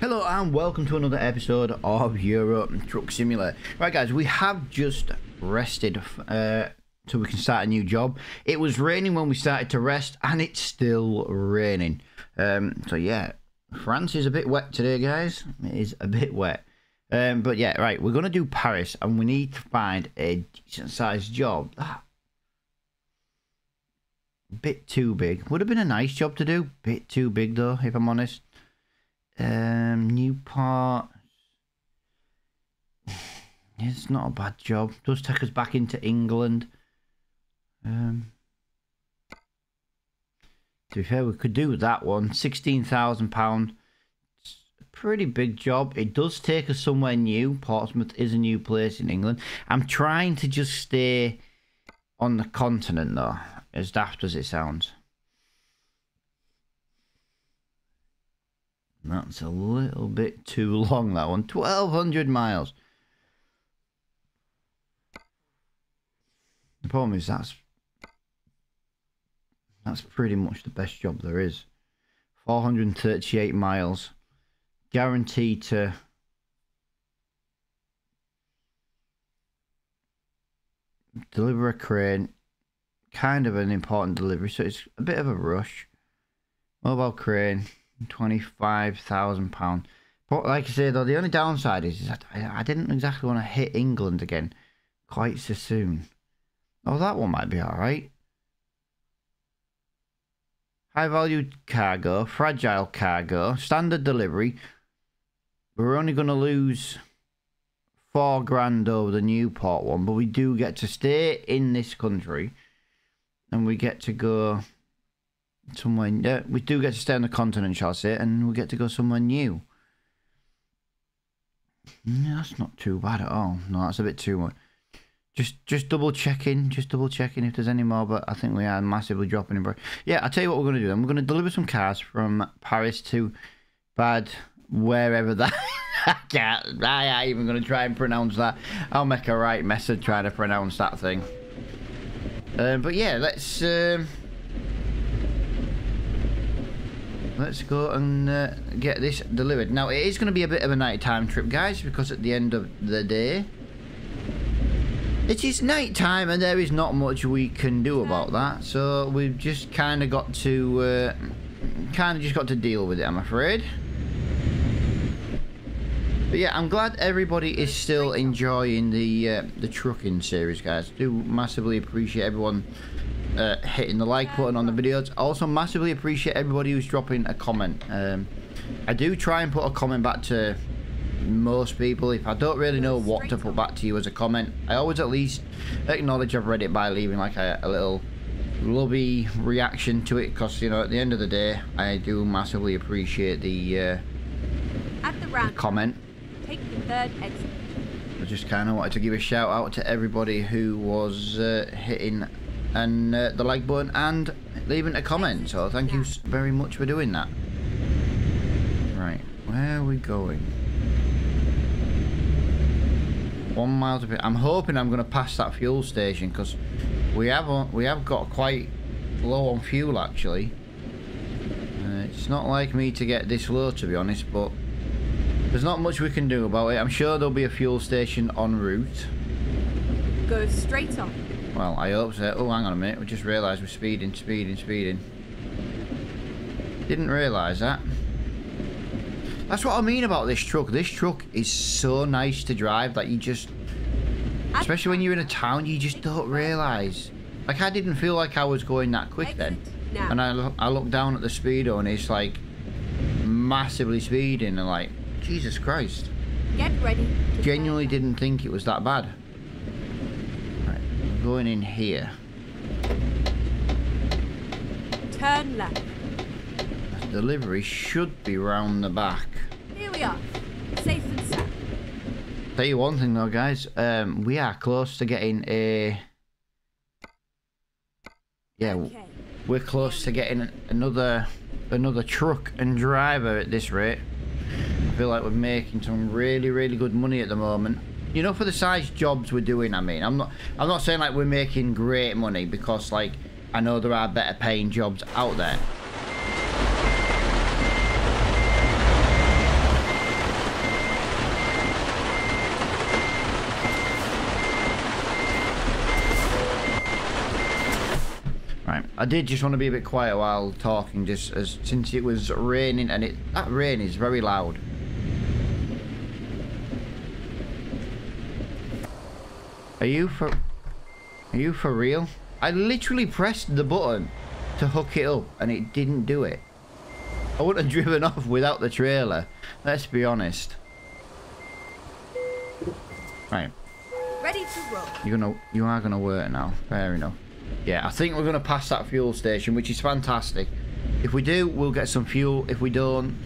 Hello and welcome to another episode of Euro Truck Simulator. Right guys, we have just rested uh, so we can start a new job. It was raining when we started to rest and it's still raining. Um, so yeah, France is a bit wet today guys. It is a bit wet. Um, but yeah, right, we're going to do Paris and we need to find a decent sized job. Ah, bit too big. Would have been a nice job to do. Bit too big though, if I'm honest. Um, Newport. It's not a bad job. Does take us back into England. Um, to be fair, we could do that one. Sixteen thousand pound. Pretty big job. It does take us somewhere new. Portsmouth is a new place in England. I'm trying to just stay on the continent though, as daft as it sounds. That's a little bit too long, that one. 1,200 miles. The problem is that's... That's pretty much the best job there is. 438 miles. Guaranteed to... Deliver a crane. Kind of an important delivery, so it's a bit of a rush. Mobile crane twenty-five thousand pound. But like I say, though, the only downside is, is that I, I didn't exactly want to hit England again quite so soon. Oh, that one might be all right. High value cargo, fragile cargo, standard delivery. We're only going to lose four grand over the Newport one, but we do get to stay in this country and we get to go somewhere. Yeah, we do get to stay on the continent, shall I say, and we get to go somewhere new. Yeah, that's not too bad at all. No, that's a bit too much. Just, just double checking, just double checking if there's any more. But I think we are massively dropping in. Yeah, I'll tell you what we're going to do. Then we're going to deliver some cars from Paris to Bad, wherever that. I can't. I ain't even going to try and pronounce that. I'll make a right mess of trying to pronounce that thing. Um, but yeah, let's. Um, let's go and uh, get this delivered. Now, it is going to be a bit of a nighttime trip, guys, because at the end of the day, it is nighttime and there is not much we can do about that. So we've just kind of got to, uh, kind of just got to deal with it, I'm afraid. But yeah, I'm glad everybody is still enjoying the uh, the trucking series, guys. Do massively appreciate everyone uh, hitting the like button on the videos. I Also, massively appreciate everybody who's dropping a comment. Um, I do try and put a comment back to most people. If I don't really know what to put back to you as a comment, I always at least acknowledge I've read it by leaving like a, a little lovey reaction to it. Because, you know, at the end of the day, I do massively appreciate the, uh, At the, ramp, the comment. Take the third exit. I just kind of wanted to give a shout out to everybody who was uh, hitting and uh, the like button and leaving a comment. So thank you very much for doing that. Right, where are we going? One mile to be. I'm hoping I'm going to pass that fuel station because we have we have got quite low on fuel actually. Uh, it's not like me to get this low to be honest, but there's not much we can do about it. I'm sure there'll be a fuel station en route. Go straight on. Well, I hope so. Oh, hang on a minute. We just realised we're speeding, speeding, speeding. Didn't realise that. That's what I mean about this truck. This truck is so nice to drive that you just... Especially when you're in a town, you just don't realise. Like, I didn't feel like I was going that quick then. And I, look, I look down at the speedo and it's like massively speeding and like, Jesus Christ. Get ready. Genuinely didn't think it was that bad. Going in here. Turn left. The delivery should be round the back. Here we are. Safe and sound. Tell you one thing though, guys. Um, we are close to getting a. Yeah, Okay. we're close to getting another another truck and driver at this rate. I feel like we're making some really, really good money at the moment you know, for the size jobs we're doing, I mean, I'm not, I'm not saying like we're making great money because like I know there are better paying jobs out there. Right, I did just want to be a bit quiet while talking, just as since it was raining and it that rain is very loud. Are you for Are you for real? I literally pressed the button to hook it up and it didn't do it. I wouldn't have driven off without the trailer. Let's be honest. Right. Ready to roll. You're gonna, you are gonna work now. Fair enough. Yeah, I think we're gonna pass that fuel station, which is fantastic. If we do, we'll get some fuel. If we don't,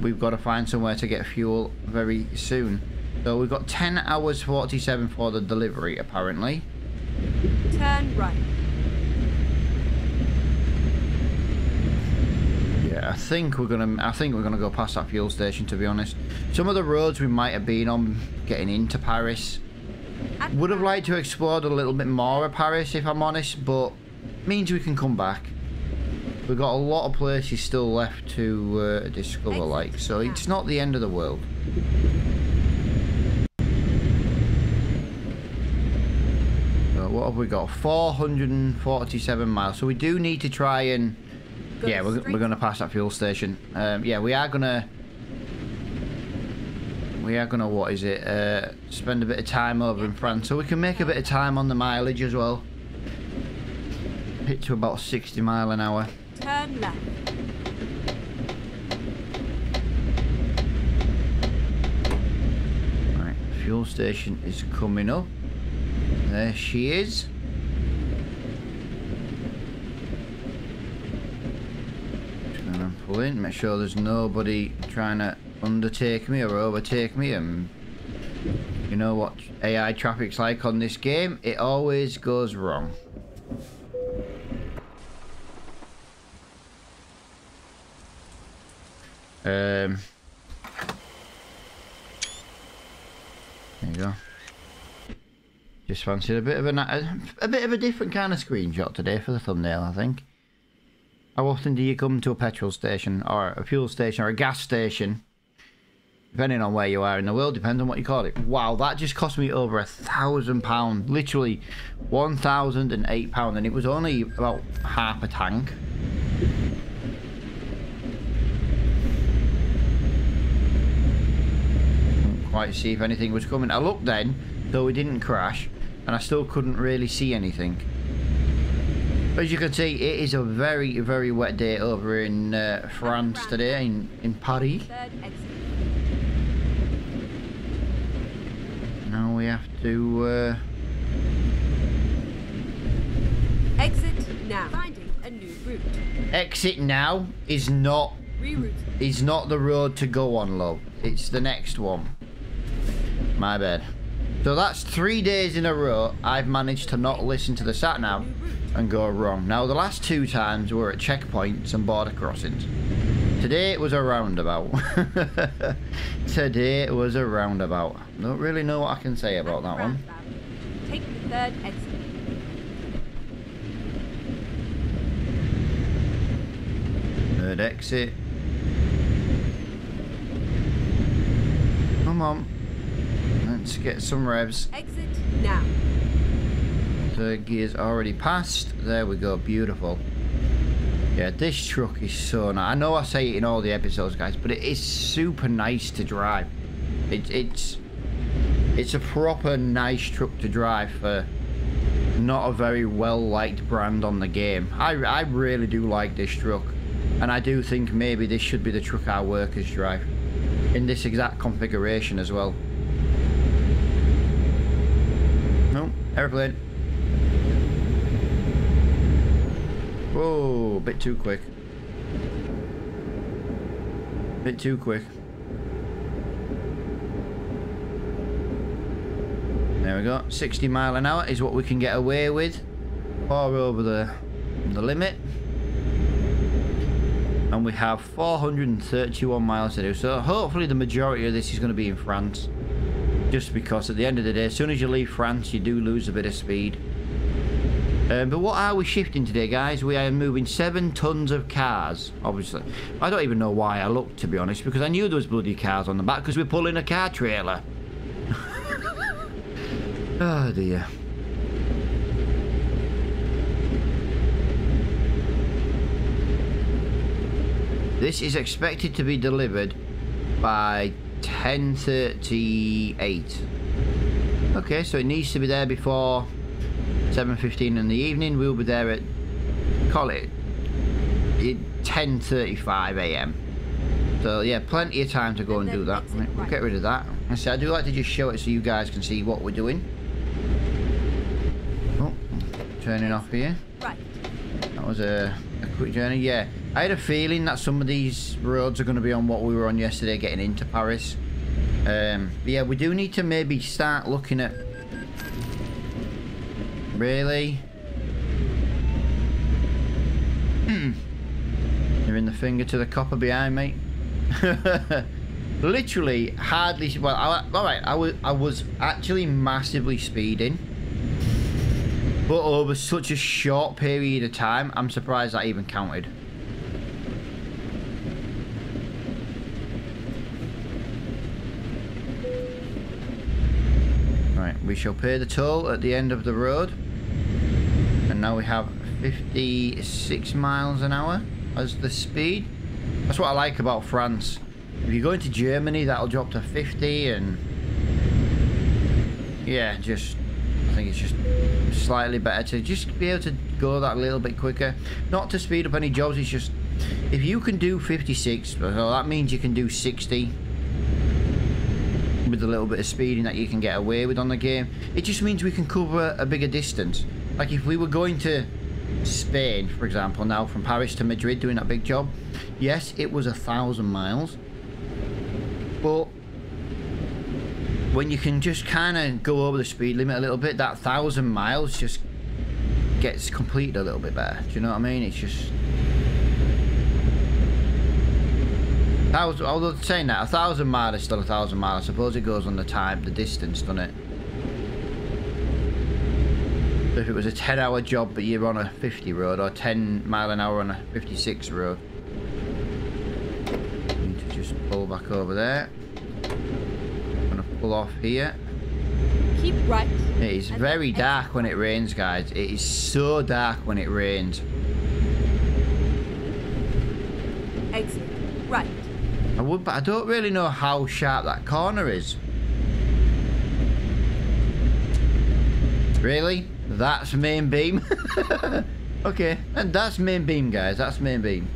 we've got to find somewhere to get fuel very soon. So we've got 10 hours 47 for the delivery, apparently. Turn right. Yeah, I think we're gonna. I think we're gonna go past that fuel station. To be honest, some of the roads we might have been on getting into Paris would have liked to explore a little bit more of Paris, if I'm honest, but means we can come back. We've got a lot of places still left to uh, discover, like, so it's not the end of the world. So what have we got? 447 miles. So we do need to try and Go yeah, we're, we're going to pass that fuel station. Um, yeah, we are going to... We are going to, what is it, uh, spend a bit of time over in France. So we can make a bit of time on the mileage as well. Hit to about 60 mile an hour. Turn left. Right, fuel station is coming up. There she is. Just gonna pull in, make sure there's nobody trying to undertake me or overtake me and you know what AI traffic's like on this game, it always goes wrong. Um There you go. Just fancied a bit of a, a, bit of a different kind of screenshot today for the thumbnail, I think. How often do you come to a petrol station or a fuel station or a gas station? Depending on where you are in the world, depends on what you call it. Wow, that just cost me over a thousand pound. Literally one thousand and eight pound, and it was only about half a tank. Couldn't quite see if anything was coming. I looked then, though we didn't crash, and I still couldn't really see anything. As you can see, it is a very, very wet day over in uh, France today, in, in Paris. Now we have to... Uh, Exit now. Finding a new route. exit now is not Reroute. is not the road to go on, love. It's the next one. My bad. So that's three days in a row I've managed to not listen to the sat nav and go wrong. Now the last two times were at checkpoints and border crossings. Today it was a roundabout. Today it was a roundabout. Don't really know what I can say about that one. Take the third exit. Third exit. Come on. Let's get some revs. Exit now. Third gear's already passed. There we go. Beautiful. Yeah, this truck is so nice. I know I say it in all the episodes, guys, but it is super nice to drive. It, it's it's a proper nice truck to drive for not a very well liked brand on the game. I, I really do like this truck, and I do think maybe this should be the truck our workers drive in this exact configuration as well. No, airplane. Whoa, a bit too quick. A Bit too quick. There we go. 60 mile an hour is what we can get away with. Far over the, the limit. And we have 431 miles to do. So hopefully the majority of this is going to be in France just because at the end of the day, as soon as you leave France, you do lose a bit of speed. Um, but what are we shifting today, guys? We are moving seven tons of cars, obviously. I don't even know why I looked, to be honest, because I knew there was bloody cars on the back because we're pulling a car trailer. oh, dear. This is expected to be delivered by 10.38. Okay, so it needs to be there before 7.15 in the evening. We'll be there at, call it, 10.35 a.m. So yeah, plenty of time to go and, do that. Right, we'll get rid of that. I say I do like to just show it so you guys can see what we're doing. Oh, turning off here. Right. That was a, a quick journey. Yeah, I had a feeling that some of these roads are going to be on what we were on yesterday, getting into Paris. Um, yeah, we do need to maybe start looking at. Really? Hmm. You're in the finger to the copper behind, me. Literally, hardly. Well, I, all right. I was. I was actually massively speeding, but over such a short period of time, I'm surprised that even counted. We shall pay the toll at the end of the road, and now we have 56 miles an hour as the speed. That's what I like about France. If you go into Germany, that'll drop to 50 and... Yeah, just... I think it's just slightly better to just be able to go that little bit quicker. Not to speed up any jobs, it's just... If you can do 56, well, that means you can do 60 with a little bit of speeding that you can get away with on the game. It just means we can cover a bigger distance. Like if we were going to Spain, for example, now from Paris to Madrid doing that big job, yes, it was a thousand miles, but when you can just kind of go over the speed limit a little bit, that thousand miles just gets completed a little bit better. Do you know what I mean? It's just. Thousand, although saying that, a thousand miles is still a thousand miles. I suppose it goes on the time, the distance, doesn't it? if it was a 10 hour job but you're on a 50 road or 10 mile an hour on a 56 road. Need to just pull back over there. I'm gonna pull off here. Keep right. It is very dark when it rains, guys. It is so dark when it rains. Exit. Right. But I don't really know how sharp that corner is. Really? That's main beam. okay, and that's main beam, guys. That's main beam.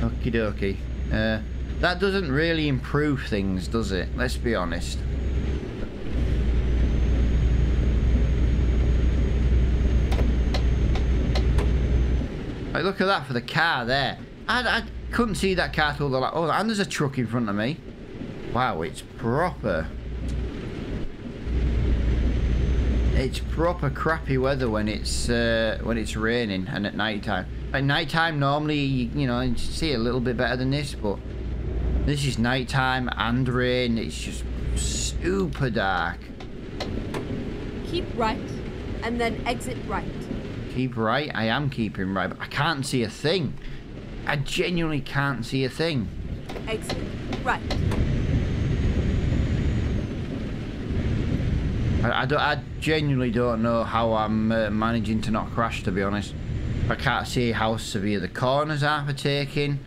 Okie dokie. Uh, that doesn't really improve things, does it? Let's be honest. Look at that for the car there. I, I couldn't see that car till the... Oh, and there's a truck in front of me. Wow, it's proper. It's proper crappy weather when it's uh, when it's raining and at night time. At night time, normally you, you know you see a little bit better than this, but this is night time and rain. It's just super dark. Keep right, and then exit right. Keep right. I am keeping right, but I can't see a thing. I genuinely can't see a thing. Exit right. I, I, don't, I genuinely don't know how I'm uh, managing to not crash, to be honest. I can't see how severe the corners are for taking.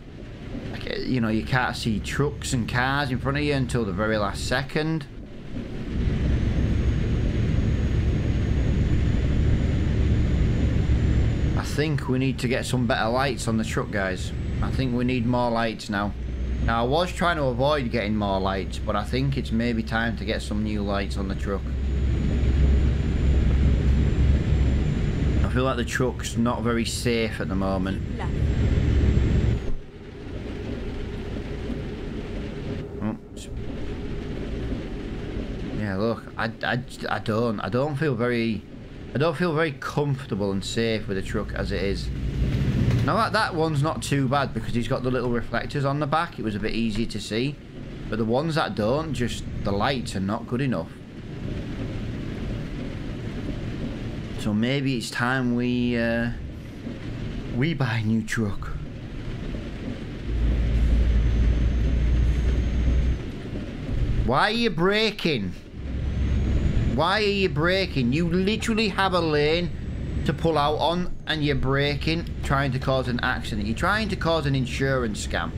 Uh, you know, you can't see trucks and cars in front of you until the very last second. Think we need to get some better lights on the truck, guys. I think we need more lights now. Now, I was trying to avoid getting more lights, but I think it's maybe time to get some new lights on the truck. I feel like the truck's not very safe at the moment. Oops. Yeah, look, I, I, I don't, I don't feel very, I don't feel very comfortable and safe with the truck as it is. Now that, that one's not too bad because he's got the little reflectors on the back. It was a bit easy to see. But the ones that don't, just the lights are not good enough. So maybe it's time we uh, we buy a new truck. Why are you braking? Why are you braking? You literally have a lane to pull out on and you're braking, trying to cause an accident. You're trying to cause an insurance scam.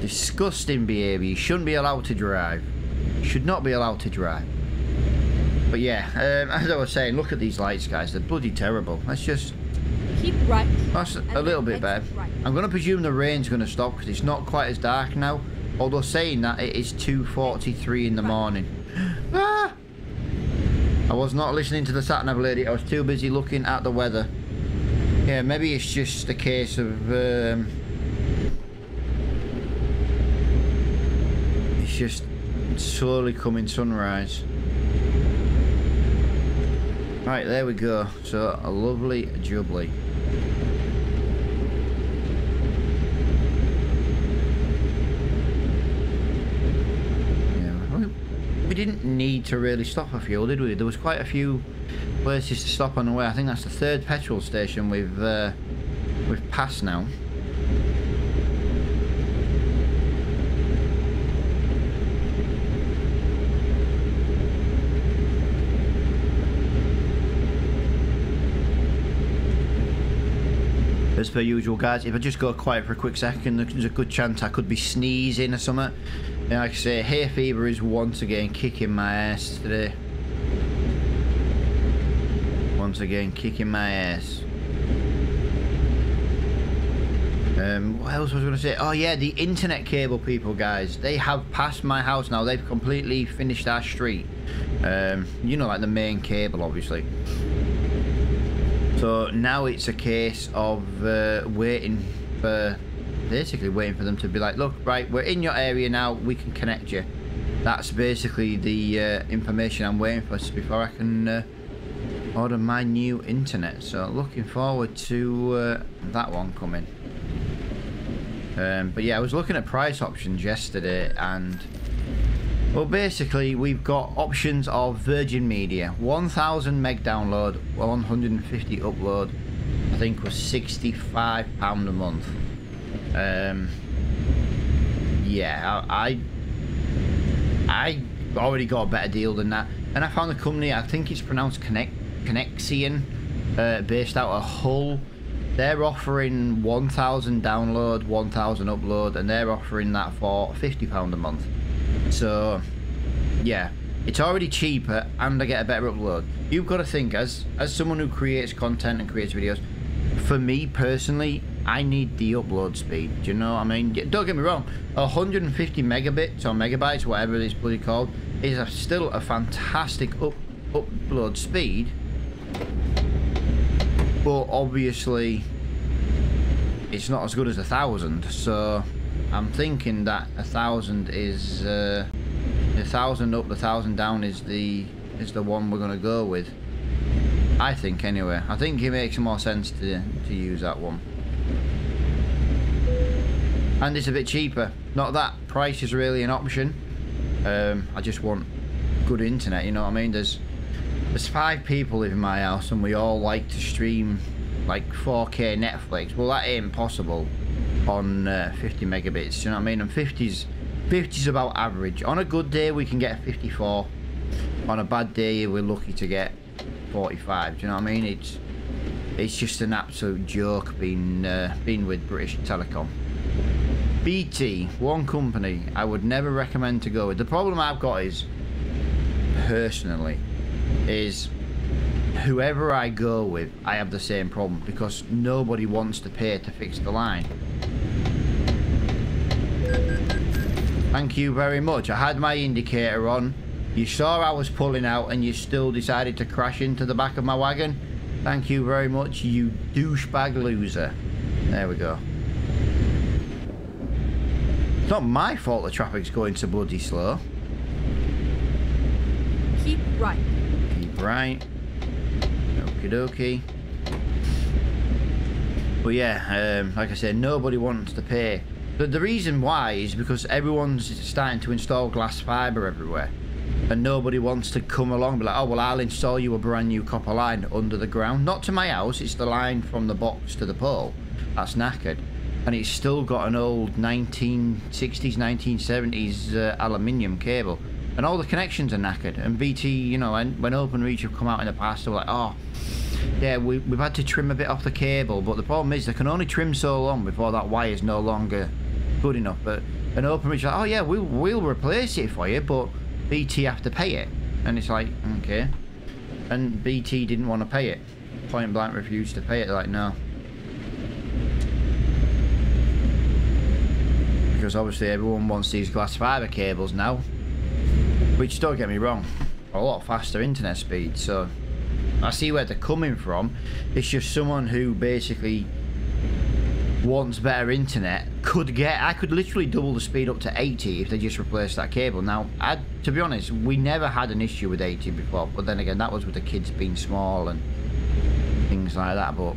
Disgusting behaviour. You shouldn't be allowed to drive. You should not be allowed to drive. But yeah, um, as I was saying, look at these lights, guys. They're bloody terrible. Let's just... Keep right. That's a little bit better. right. I'm going to presume the rain's going to stop because it's not quite as dark now. Although saying that, it is 2.43 in the morning. ah! I was not listening to the sat-nav lady. I was too busy looking at the weather. Yeah, maybe it's just a case of... Um, it's just slowly coming sunrise. Right, there we go. So, a lovely jubbly. Yeah, we- we didn't need to really stop for fuel, did we? There was quite a few places to stop on the way. I think that's the third petrol station we've uh, we've passed now. As per usual, guys, if I just go quiet for a quick second, there's a good chance I could be sneezing or something. And like I say, hay fever is once again kicking my ass today. Once again, kicking my ass. Um, what else was I going to say? Oh yeah, the internet cable people, guys. They have passed my house now. They've completely finished our street. Um, you know, like the main cable, obviously. So now it's a case of uh, waiting for, basically waiting for them to be like, look, right, we're in your area now, we can connect you. That's basically the uh, information I'm waiting for before I can uh, order my new internet. So looking forward to uh, that one coming. Um, but yeah, I was looking at price options yesterday and well, basically, we've got options of Virgin Media. 1000 meg download, 150 upload. I think was 65 pound a month. Um, yeah, I, I already got a better deal than that. And I found a company. I think it's pronounced Connect Connexin, uh, based out of Hull. They're offering 1000 download, 1000 upload, and they're offering that for 50 pound a month. So, yeah, it's already cheaper and I get a better upload. You've got to think, as as someone who creates content and creates videos, for me personally, I need the upload speed. Do you know what I mean? Don't get me wrong, 150 megabits or megabytes, whatever it's bloody called, is a, still a fantastic up, upload speed. But obviously, it's not as good as a thousand. So I'm thinking that a thousand is uh, a thousand up, the thousand down is the is the one we're gonna go with. I think anyway. I think it makes more sense to to use that one. And it's a bit cheaper. Not that price is really an option. Um, I just want good internet. You know what I mean? There's there's five people live in my house, and we all like to stream like 4K Netflix. Well, that ain't possible on uh, 50 megabits. You know what I mean? And 50s 50's about average. On a good day, we can get 54. On a bad day, we're lucky to get 45. Do you know what I mean? It's it's just an absolute joke being uh, being with British Telecom. BT, one company I would never recommend to go with. The problem I've got is, personally, is whoever I go with, I have the same problem because nobody wants to pay to fix the line. Thank you very much. I had my indicator on. You saw I was pulling out and you still decided to crash into the back of my wagon. Thank you very much, you douchebag loser. There we go. It's not my fault the traffic's going so bloody slow. Keep right. Keep right. Okie dokie. But yeah, um, like I said, nobody wants to pay. But the reason why is because everyone's starting to install glass fibre everywhere. And nobody wants to come along be like, oh, well, I'll install you a brand new copper line under the ground. Not to my house, it's the line from the box to the pole. That's knackered. And it's still got an old 1960s, 1970s uh, aluminium cable. and all the connections are knackered. And BT, you know, and when OpenReach have come out in the past, they're like, oh, yeah, we, we've had to trim a bit off the cable, but the problem is they can only trim so long before that wire is no longer good enough. But an OpenReach, like, oh yeah, we'll, we'll replace it for you, but BT have to pay it. And it's like, okay. And BT didn't want to pay it. Point blank refused to pay it. Like, no. Because obviously everyone wants these glass fibre cables now. Which, don't get me wrong, a lot faster internet speed, so I see where they're coming from. It's just someone who basically wants better internet could get I could literally double the speed up to 80 if they just replaced that cable. Now I, to be honest we never had an issue with 80 before but then again that was with the kids being small and things like that but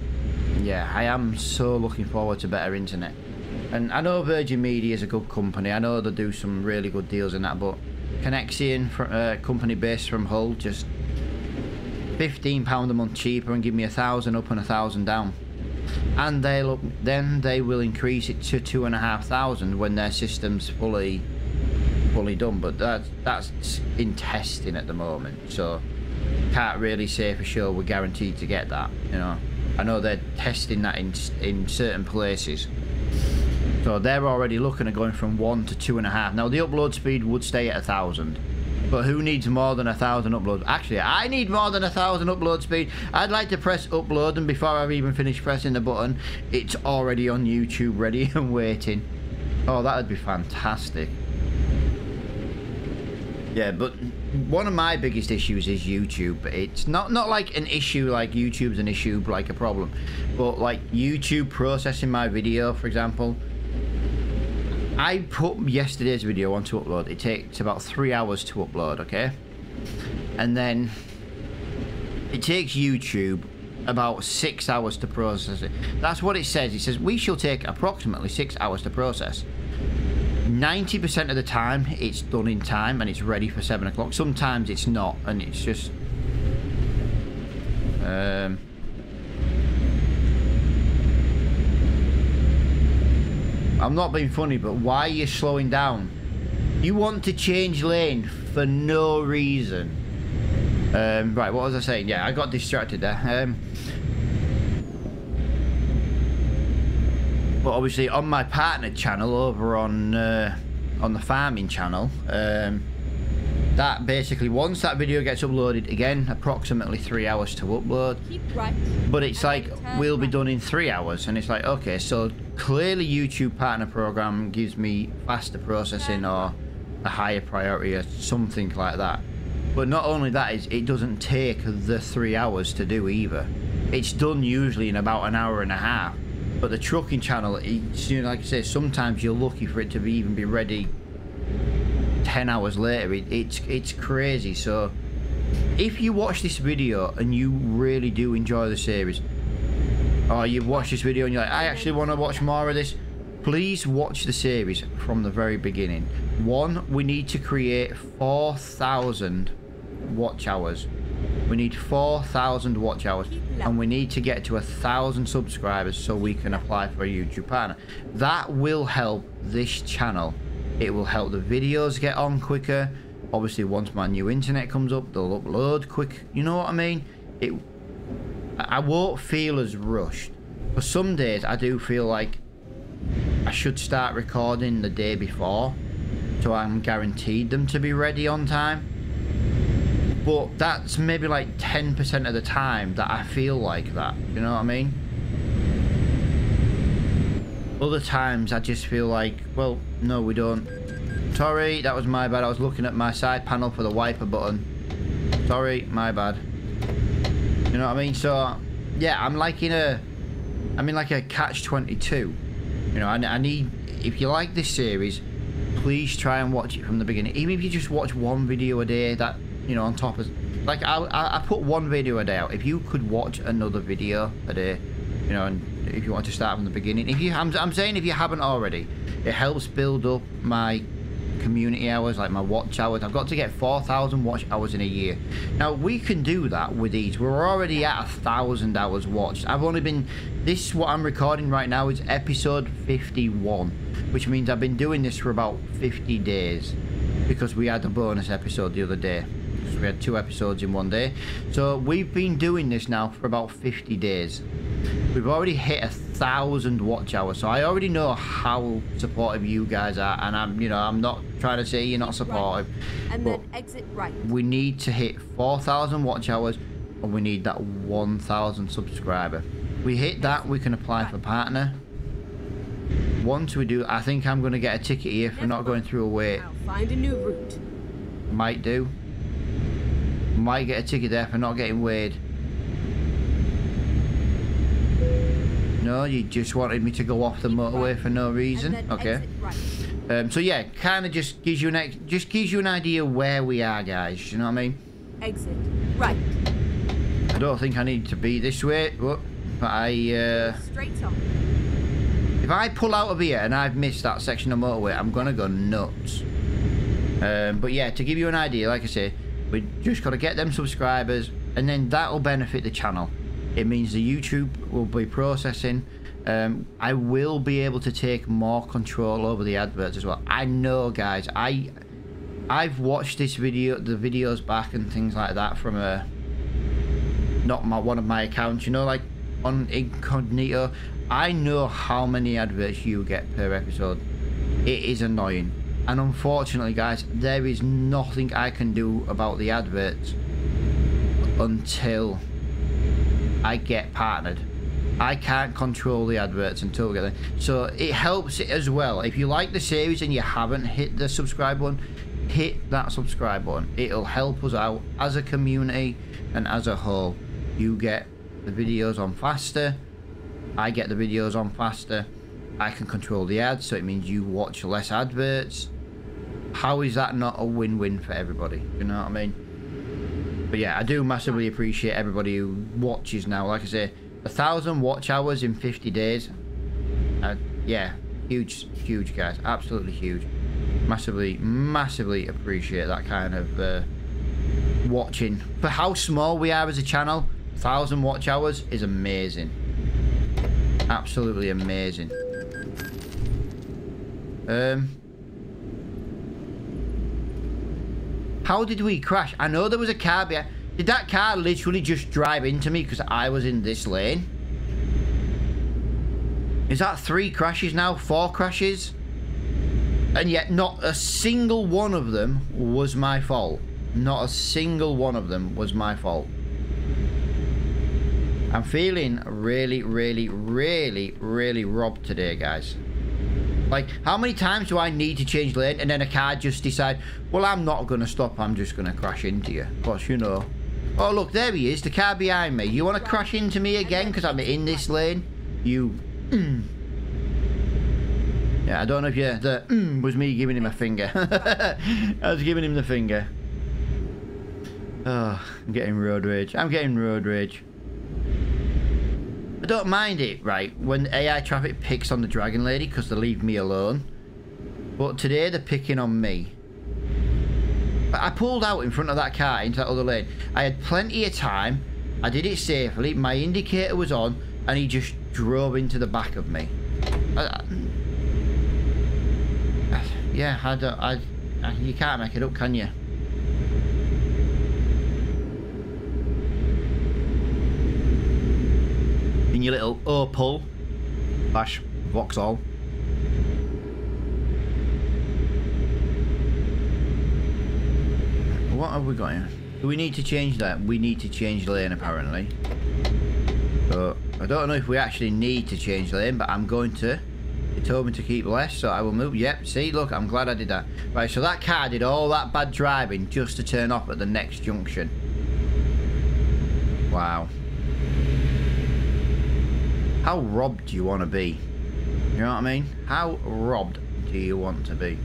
yeah I am so looking forward to better internet. And I know Virgin Media is a good company I know they do some really good deals in that but Connexin uh, company based from Hull just 15 pound a month cheaper and give me a thousand up and a thousand down and they'll then they will increase it to two and a half thousand when their system's fully fully done. But that's that's in testing at the moment so can't really say for sure we're guaranteed to get that you know. I know they're testing that in in certain places. So they're already looking at going from one to two and a half. Now the upload speed would stay at a thousand but who needs more than a thousand uploads? Actually, I need more than a thousand upload speed. I'd like to press upload and before I've even finished pressing the button, it's already on YouTube ready and waiting. Oh, that would be fantastic. Yeah, but one of my biggest issues is YouTube. It's not not like an issue like YouTube's an issue like a problem, but like YouTube processing my video, for example, I put yesterday's video on to upload. It takes about three hours to upload, okay? And then it takes YouTube about six hours to process it. That's what it says. It says we shall take approximately six hours to process. 90% of the time it's done in time and it's ready for seven o'clock. Sometimes it's not and it's just um, I'm not being funny, but why are you slowing down? You want to change lane for no reason. Um, right, what was I saying? Yeah, I got distracted there. Um, but obviously on my partner channel over on uh, on the farming channel, um, that basically once that video gets uploaded again approximately three hours to upload. Right. but it's like we'll be done in three hours and it's like okay so clearly youtube partner program gives me faster processing or a higher priority or something like that. But not only that is it doesn't take the three hours to do either. It's done usually in about an hour and a half. But the trucking channel it's, you know, like i say sometimes you're lucky for it to be even be ready 10 hours later it, it's it's crazy. So if you watch this video and you really do enjoy the series or you've watched this video and you're like I actually want to watch more of this please watch the series from the very beginning. One we need to create 4,000 watch hours. We need 4,000 watch hours and we need to get to a thousand subscribers so we can apply for a YouTube partner. That will help this channel it will help the videos get on quicker. Obviously, once my new internet comes up, they'll upload quick. You know what I mean? It. I won't feel as rushed. For some days, I do feel like I should start recording the day before, so I'm guaranteed them to be ready on time. But that's maybe like 10% of the time that I feel like that. You know what I mean? Other times I just feel like, well, no we don't. Sorry, that was my bad. I was looking at my side panel for the wiper button. Sorry, my bad. You know what I mean? So, yeah, I'm like in a... I'm in like a catch-22. You know, I, I need... If you like this series, please try and watch it from the beginning. Even if you just watch one video a day that, you know, on top of... Like, I, I, I put one video a day out. If you could watch another video a day, you know, and if you want to start from the beginning. If you, I'm, I'm saying if you haven't already, it helps build up my community hours, like my watch hours. I've got to get 4,000 watch hours in a year. Now, we can do that with these. We're already at a thousand hours watched. I've only been, this, what I'm recording right now is episode 51, which means I've been doing this for about 50 days. because we had a bonus episode the other day. So we had two episodes in one day. So we've been doing this now for about 50 days. We've already hit a thousand watch hours, so I already know how supportive you guys are, and I'm, you know, I'm not trying to say you're not supportive. Right. And then exit right. we need to hit 4,000 watch hours, and we need that 1,000 subscriber. We hit that, we can apply for partner. Once we do, I think I'm going to get a ticket here for not going through a wait. I'll find a new route. Might do. Might get a ticket there for not getting weighed. No, you just wanted me to go off the motorway for no reason. Okay. Um, so yeah, kind of just gives you an ex- just gives you an idea where we are, guys. You know what I mean? Exit right. I don't think I need to be this way, but, but I uh, Straight on. if I pull out of here and I've missed that section of motorway, I'm gonna go nuts. Um, but yeah, to give you an idea, like I say, we just got to get them subscribers, and then that'll benefit the channel. It means the YouTube will be processing. Um, I will be able to take more control over the adverts as well. I know, guys. I I've watched this video, the videos back and things like that from a not my one of my accounts. You know, like on incognito. I know how many adverts you get per episode. It is annoying. And unfortunately, guys, there is nothing I can do about the adverts until I get partnered. I can't control the adverts until we get there. So it helps it as well. If you like the series and you haven't hit the subscribe button, hit that subscribe button. It'll help us out as a community and as a whole. You get the videos on faster. I get the videos on faster. I can control the ads, so it means you watch less adverts. How is that not a win-win for everybody? You know what I mean? But yeah, I do massively appreciate everybody who watches now. Like I say, a thousand watch hours in 50 days. Uh, yeah, huge, huge guys. Absolutely huge. Massively, massively appreciate that kind of uh, watching. For how small we are as a channel, thousand watch hours is amazing. Absolutely amazing. Um, how did we crash? I know there was a car behind. Did that car literally just drive into me because I was in this lane? Is that three crashes now? Four crashes? And yet not a single one of them was my fault. Not a single one of them was my fault. I'm feeling really, really, really, really robbed today, guys. Like, how many times do I need to change lane and then a car just decide, well, I'm not going to stop, I'm just going to crash into you. Of course, you know. Oh, look, there he is, the car behind me. You want to crash into me again because I'm in this lane? You... mm. Yeah, I don't know if you... The mm was me giving him a finger. I was giving him the finger. Oh, I'm getting road rage. I'm getting road rage. Don't mind it, right, when AI traffic picks on the Dragon Lady because they leave me alone. But today they're picking on me. I pulled out in front of that car into that other lane. I had plenty of time. I did it safely. My indicator was on and he just drove into the back of me. I, I, yeah, I don't... I, you can't make it up, can you? Your little Opel slash Vauxhall. What have we got here? Do we need to change that? We need to change lane apparently. So I don't know if we actually need to change lane, but I'm going to. It told me to keep left, so I will move. Yep, see, look, I'm glad I did that. Right, so that car did all that bad driving just to turn off at the next junction. Wow. How robbed do you want to be? You know what I mean? How robbed do you want to be?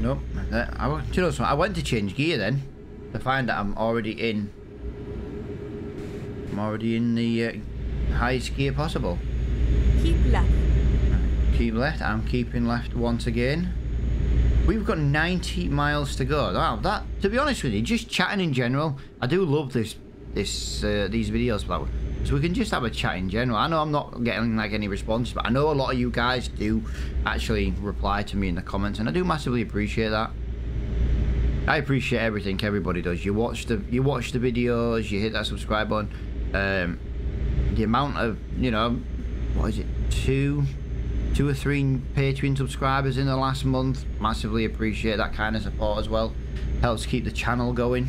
Nope. I, you know? I went to change gear then to find that I'm already in. I'm already in the uh, highest gear possible. Keep left. Keep left. I'm keeping left once again. We've got 90 miles to go. Wow, that, to be honest with you, just chatting in general, I do love this this uh, these videos about so we can just have a chat in general. I know I'm not getting like any response, but I know a lot of you guys do actually reply to me in the comments, and I do massively appreciate that. I appreciate everything everybody does. You watch the you watch the videos, you hit that subscribe button. Um, the amount of you know, what is it, two, two or three Patreon subscribers in the last month. Massively appreciate that kind of support as well. Helps keep the channel going.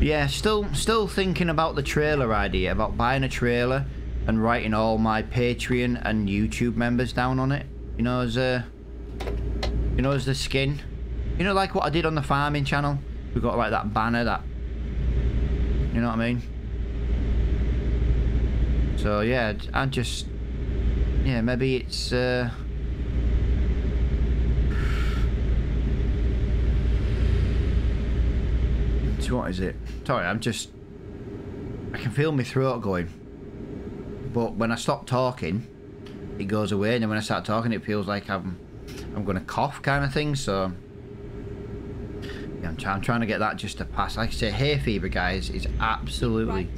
Yeah, still still thinking about the trailer idea, about buying a trailer and writing all my Patreon and YouTube members down on it. You know, as a, you know, as the skin. You know, like what I did on the farming channel. We got like that banner, that. You know what I mean? So yeah, I just, yeah, maybe it's. uh So what is it? Sorry, I'm just... I can feel my throat going. But when I stop talking, it goes away. And then when I start talking, it feels like I'm I'm going to cough kind of thing. So I'm, try I'm trying to get that just to pass. Like I say, hay fever, guys, is absolutely, Right.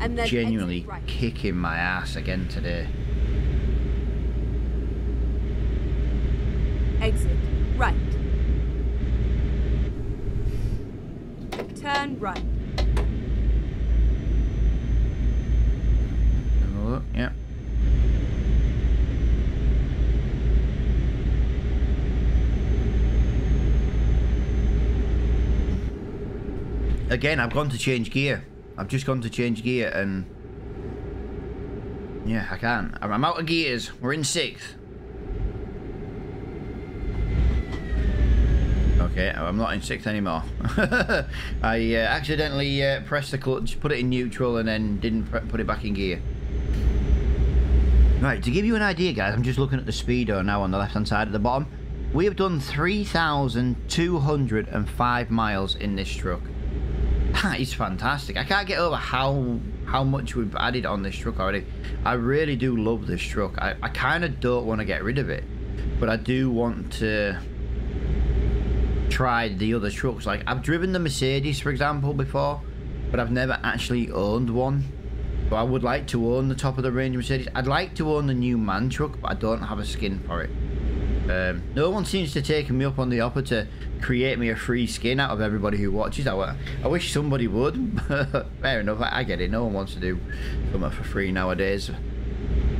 And genuinely right. kicking my ass again today. Exit right. Turn right. Have a look. Yeah. Again, I've gone to change gear. I've just gone to change gear and... Yeah, I can't. I'm out of gears. We're in sixth. Okay, I'm not in sixth anymore. I uh, accidentally uh, pressed the clutch, put it in neutral, and then didn't put it back in gear. Right, to give you an idea, guys, I'm just looking at the speedo now on the left-hand side at the bottom. We have done 3,205 miles in this truck. That is fantastic. I can't get over how how much we've added on this truck already. I really do love this truck. I, I kind of don't want to get rid of it, but I do want to try the other trucks. Like, I've driven the Mercedes, for example, before, but I've never actually owned one. So I would like to own the top of the range Mercedes. I'd like to own the new MAN truck, but I don't have a skin for it. Um, no one seems to take me up on the offer to create me a free skin out of everybody who watches. I, I wish somebody would. Fair enough, I, I get it. No one wants to do something for free nowadays.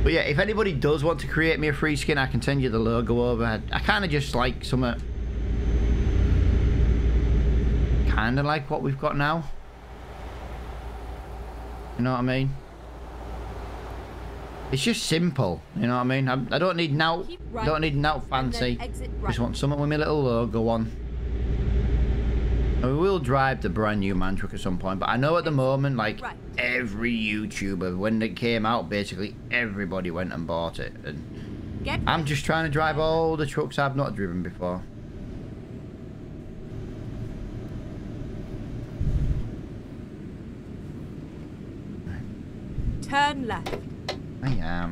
But yeah, if anybody does want to create me a free skin, I can send you the logo over. I, I kind of just like something... Kind of like what we've got now. You know what I mean? It's just simple, you know what I mean? I, I don't need now, right, don't need now fancy. right. Just want something with my little logo on. And we will drive the brand new MAN truck at some point, but I know at the moment, like Right. every YouTuber, when it came out, basically everybody went and bought it. And Get I'm just trying to drive all the trucks I've not driven before. Turn left. Am.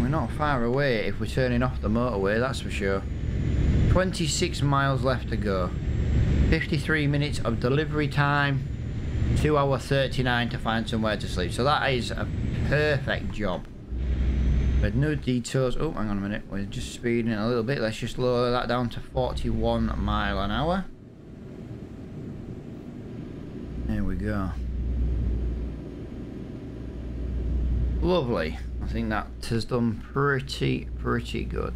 We're not far away if we're turning off the motorway, that's for sure. 26 miles left to go. 53 minutes of delivery time. 2 hour 39 to find somewhere to sleep. So that is a perfect job. With no detours. Oh, hang on a minute. We're just speeding a little bit. Let's just lower that down to 41 mile an hour. There we go. Lovely. I think that has done pretty, pretty good.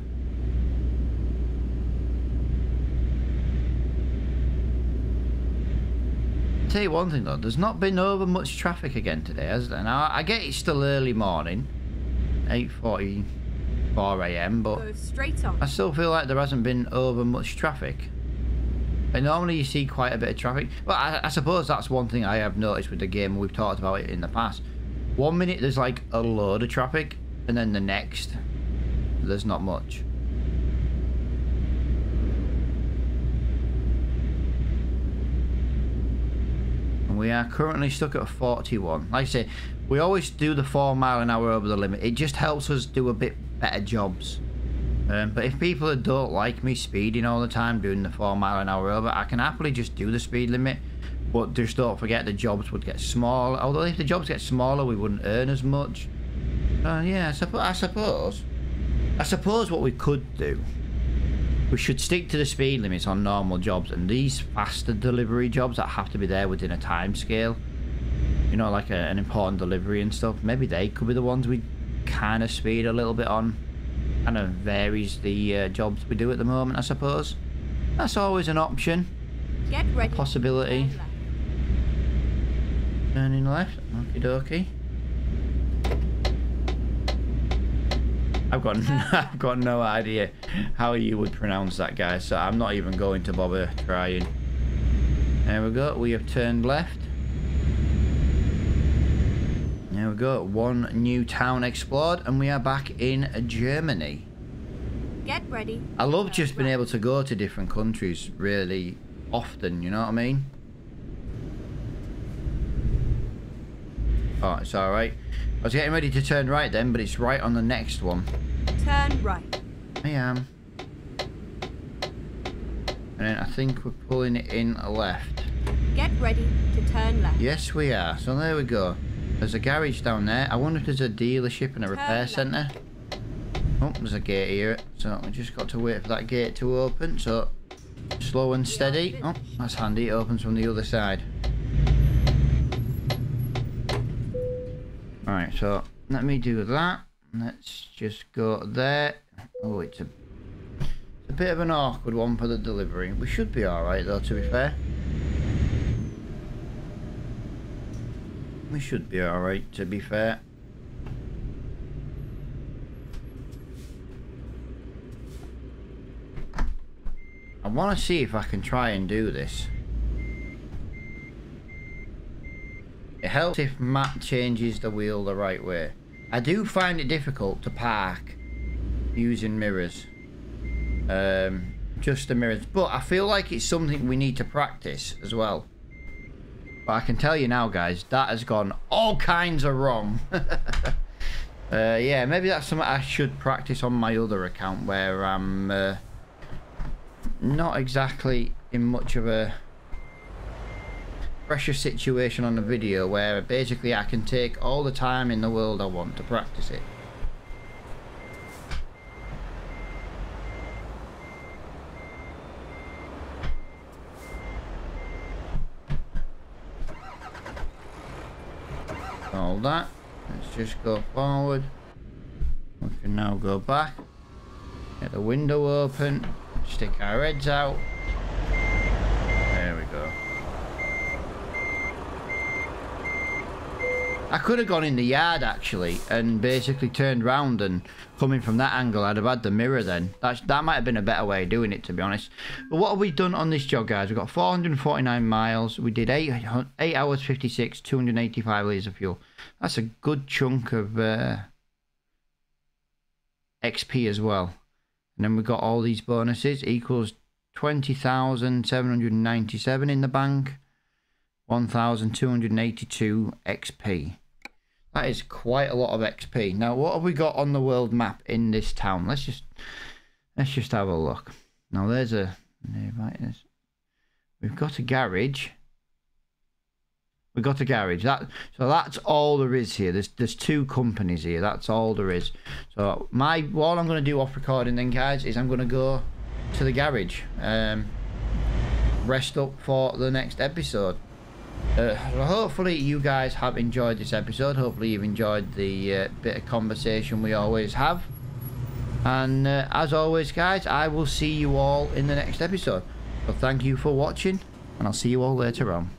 Tell you one thing though, there's not been over much traffic again today, has there? Now I get it's still early morning, 8:44 a.m., but Go straight on. I still feel like there hasn't been over much traffic. Normally you see quite a bit of traffic. Well, I, I suppose that's one thing I have noticed with the game. We've talked about it in the past. One minute there's like a load of traffic, and then the next there's not much. And we are currently stuck at 41. Like I say, we always do the 4 mile an hour over the limit. It just helps us do a bit better jobs. Um, but if people don't like me speeding all the time, doing the 4 mile an hour over, I can happily just do the speed limit. But just don't forget the jobs would get smaller. Although if the jobs get smaller, we wouldn't earn as much. Uh, yeah, I, I suppose. I suppose what we could do we should stick to the speed limits on normal jobs and these faster delivery jobs that have to be there within a time scale you know like a, an important delivery and stuff maybe they could be the ones we kind of speed a little bit on kind of varies the uh, jobs we do at the moment i suppose that's always an option Get ready. possibility turning left okie dokie I've got I've got no idea how you would pronounce that guy, so I'm not even going to bother trying. There we go. We have turned left. We go. One new town explored, and we are back in Germany. Get ready. I love just being able to go to different countries really often. You know what I mean? Oh, it's all right. I was getting ready to turn right then, but it's right on the next one. Turn right. I am. And then I think we're pulling it in left. Get ready to turn left. Yes, we are. So there we go. There's a garage down there. I wonder if there's a dealership and a repair centre. Oh, there's a gate here. So we just got to wait for that gate to open. So slow and steady. Oh, that's handy. It opens from the other side. Alright, so let me do that. Let's just go there. Oh, it's a, it's a bit of an awkward one for the delivery. We should be alright though, to be fair. We should be alright, to be fair. I want to see if I can try and do this. It helps if Matt changes the wheel the right way. I do find it difficult to park using mirrors. Um, just the mirrors. But I feel like it's something we need to practice as well. But I can tell you now, guys, that has gone all kinds of wrong. uh, yeah, maybe that's something I should practice on my other account where I'm uh, not exactly in much of a pressure situation on the video where basically I can take all the time in the world I want to practice it. All that. Let's just go forward. We can now go back. Get the window open. Stick our heads out. There we go. I could have gone in the yard actually and basically turned round and coming from that angle I'd have had the mirror then. That's, that might have been a better way of doing it to be honest. But what have we done on this job guys? We've got 449 miles. We did 8, 8 hours 56, 285 litres of fuel. That's a good chunk of uh, XP as well. And then we've got all these bonuses equals 20,797 in the bank. 1,282 XP. That is quite a lot of XP. Now, what have we got on the world map in this town? Let's just let's just have a look. Now, there's a we've got a garage. We've got a garage. That so that's all there is here. There's there's two companies here. That's all there is. So my what I'm going to do off recording then, guys, is I'm going to go to the garage. Um, rest up for the next episode. Uh, hopefully you guys have enjoyed this episode. Hopefully you've enjoyed the uh, bit of conversation we always have. And uh, as always guys, I will see you all in the next episode. So thank you for watching and I'll see you all later on.